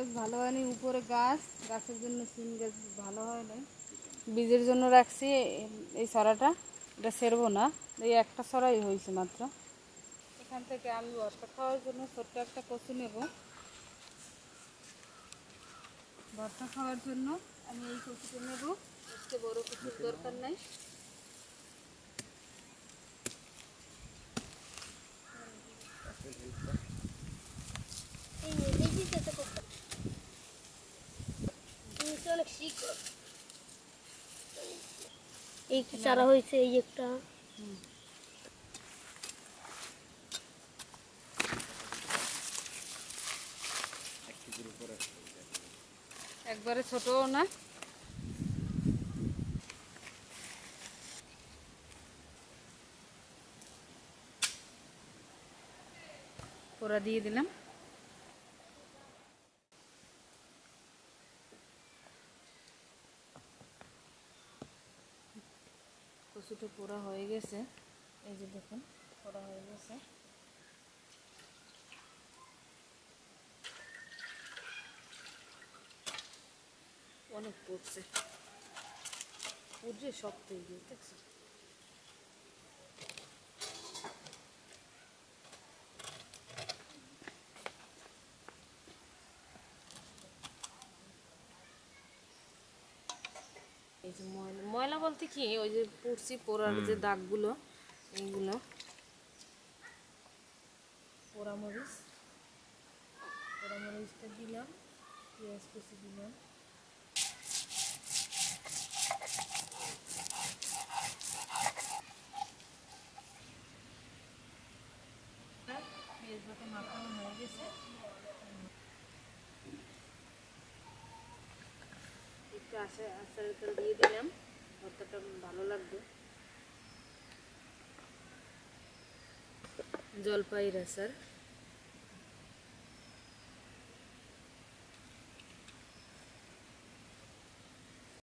গাছ ভালো হয়নি, উপরে গাছ, গাছের জন্য সিম গাছ ভালো হয় নাই বীজের জন্য রাখছি এই সরাটা, এটা সেরবো না, এই একটা সরাই হয়েছে মাত্র। এখান থেকে আমি ভর্তা খাওয়ার জন্য ছোট্ট একটা কচু নেব। ভর্তা খাওয়ার জন্য আমি এই কচুটা নেব বড় কচুর দরকার নাই এই এই যে যেটা করতে নিচে অনেক শিকড় এই কি চারা হয়েছে এই একটা। একবারে ছোটও না। পোড়া দিয়ে দিলাম। কচুটা পোড়া হয়ে গেছে। এই যে দেখুন, পোড়া হয়ে গেছে। অনেক পড়ছে। পুড়ে সব তৈরি দেখছ? এই যে ময়লা ময়লা বলতে কি? ওই যে পুড়ছি পোড়ার যে দাগগুলো এইগুলো। পোড়া মরিচ পোড়া মরিচটা দিলাম পেঁয়াজ কুচি দিলাম। পেঁয়াজ বাটা মাখানো হয়ে গেছে। আশা আচারের তেল দিয়ে দিলাম। ভর্তাটা ভালো লাগবে। জলপাইয়ের আচার